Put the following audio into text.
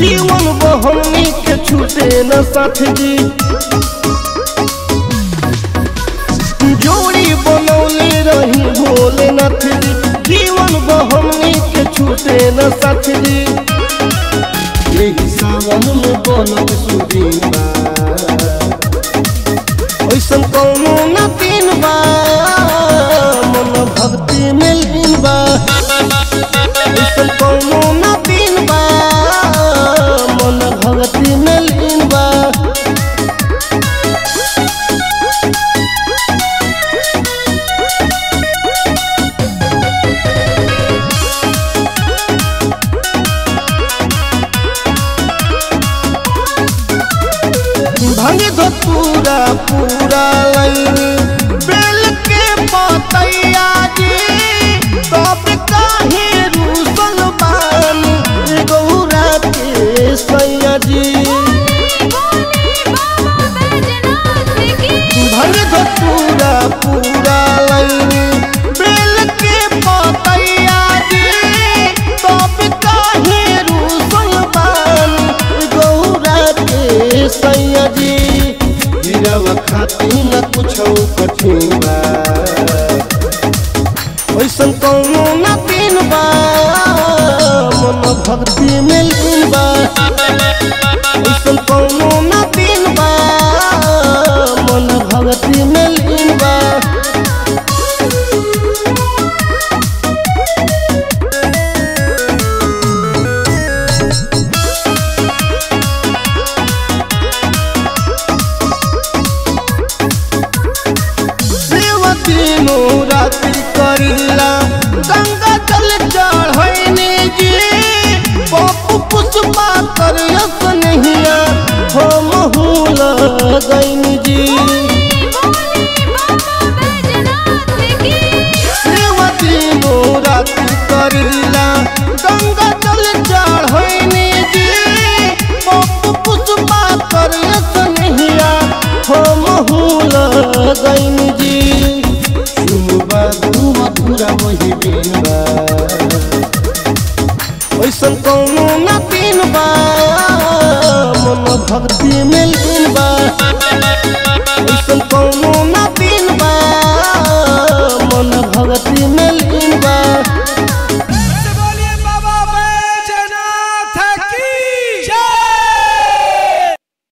जीवन बहनी के छूटे न साथ। जी जोड़ी बनौले रही भोलेनाथ जी जीवन बहनी के छूटे न साथ। जी यही सावन में बनल सुदीन बा ऐसन कौनो न तीन बा मन भक्ति में लीन बा पूरा पूरा लाइन। बा ऐसन कौनो न बा मन भक्ति में बा। करिला गंगा जल चढ़ैने जी पप्पू पुष्पा कर नहिया हम हुल गैनी जी तीनों राति करिला। गंगा जल चढ़ैने जी पप्पू पुष्पा कर नहिया हम हुल गैनी मन भक्ति में